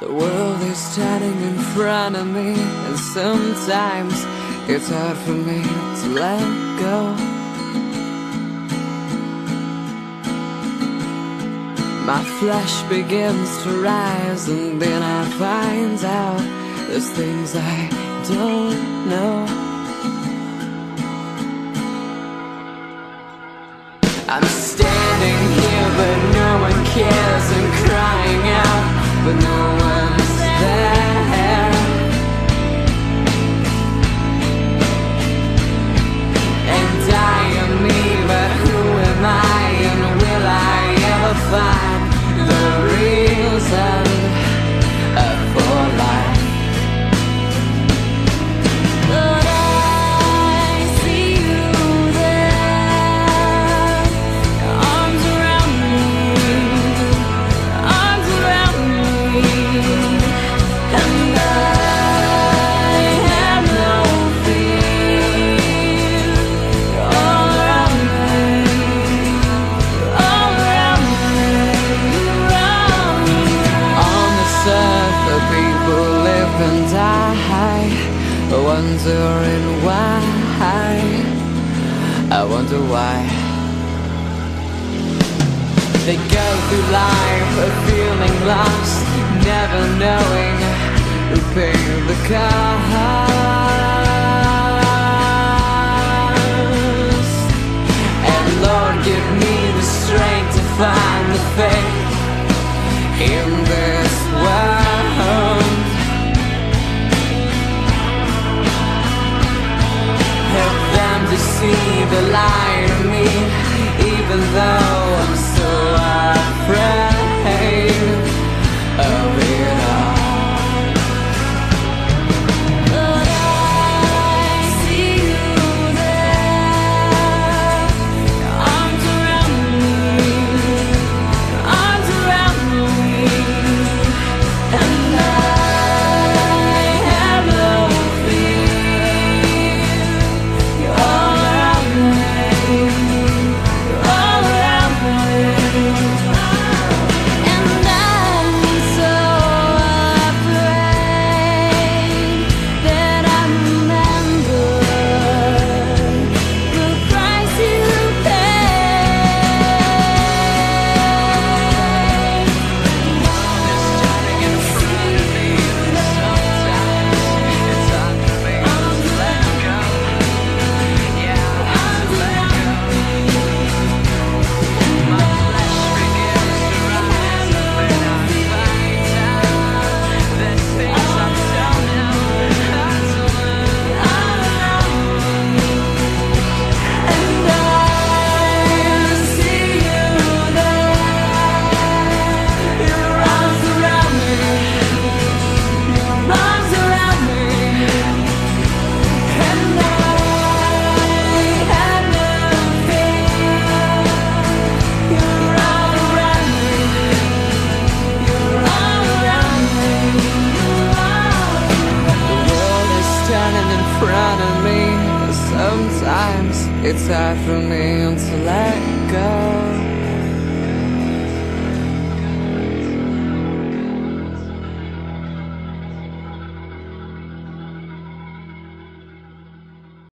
The world is standing in front of me, and sometimes it's hard for me to let go. My flesh begins to rise, and then I find out there's things I don't know. I'm standing Wondering why I wonder why. They go through life feeling lost Never knowing who paid the cost. And Lord give me the strength to find the faith in see the light. It's hard for me to let go.